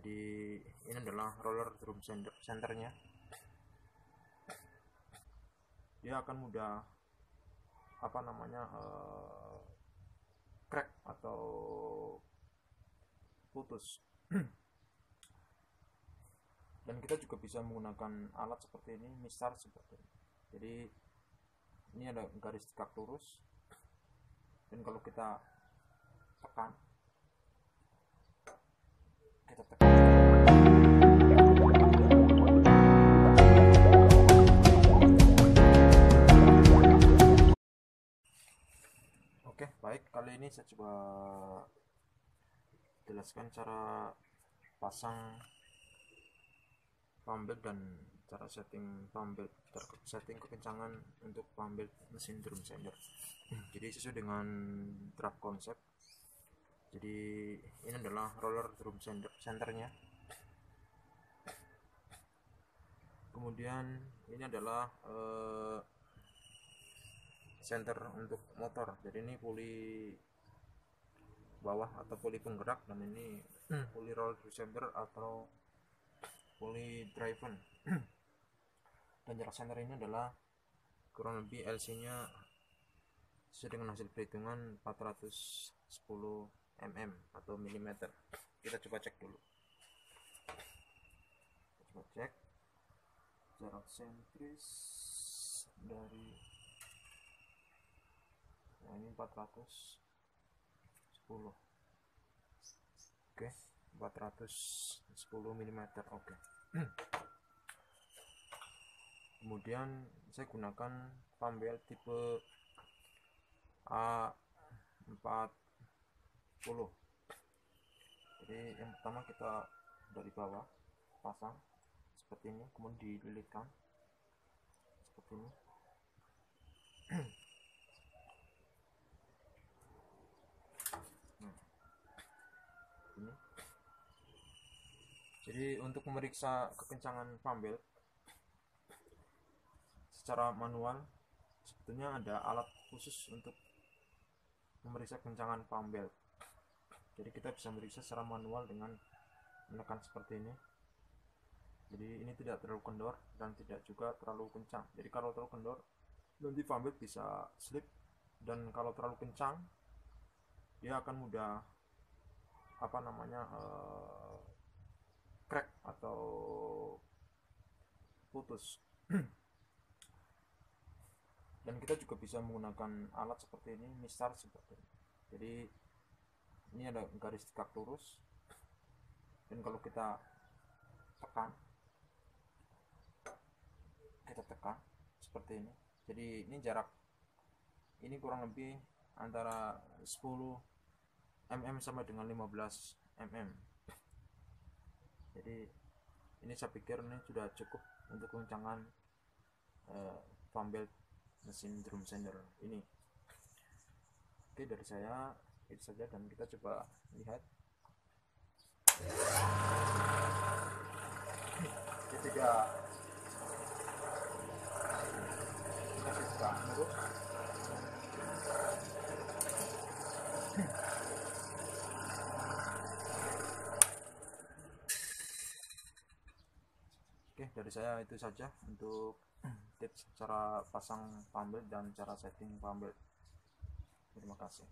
jadi ini adalah roller drum center centernya. Dia akan mudah apa namanya uh, crack atau putus. Dan kita juga bisa menggunakan alat seperti ini mistar seperti ini. Jadi ini ada garis tegak lurus. Dan kalau kita tekan kita tekan oke baik. Kali ini saya coba jelaskan cara pasang pump dan cara setting pump setting kekencangan untuk pump mesin drum sander. Jadi sesuai dengan draft konsep jadi ini adalah roller drum center centernya kemudian ini adalah uh, center untuk motor. Jadi ini puli bawah atau puli penggerak dan ini puli roller drum center atau puli driven dan jarak center ini adalah kurang lebih LC nya sesuai dengan hasil perhitungan 410 mm atau milimeter. Kita coba cek dulu. Kita coba cek. Jarak sentris dari nah ini 410 oke 410 mm oke. Kemudian saya gunakan pump belt tipe A4 10 jadi yang pertama kita dari bawah pasang seperti ini kemudian dililitkan seperti ini nah, ini jadi untuk memeriksa kekencangan pump belt secara manual sebetulnya ada alat khusus untuk memeriksa kencangan pump belt jadi kita bisa meriksa secara manual dengan menekan seperti ini. Jadi ini tidak terlalu kendor dan tidak juga terlalu kencang. Jadi kalau terlalu kendor nanti pump belt bisa slip. Dan kalau terlalu kencang dia akan mudah apa namanya uh, crack atau putus. Dan kita juga bisa menggunakan alat seperti ini mistar seperti ini. Jadi ini ada garis tegak lurus. Dan kalau kita tekan kita tekan seperti ini. Jadi ini jarak ini kurang lebih antara 10 mm sama dengan 15 mm jadi ini saya pikir ini sudah cukup untuk kencangan uh, pump belt mesin drum sander ini. Oke dari saya itu saja dan kita coba lihat. Dia tidak kita tidak lurus Oke, dari saya itu saja untuk tips cara pasang pambel dan cara setting pambel. Terima kasih.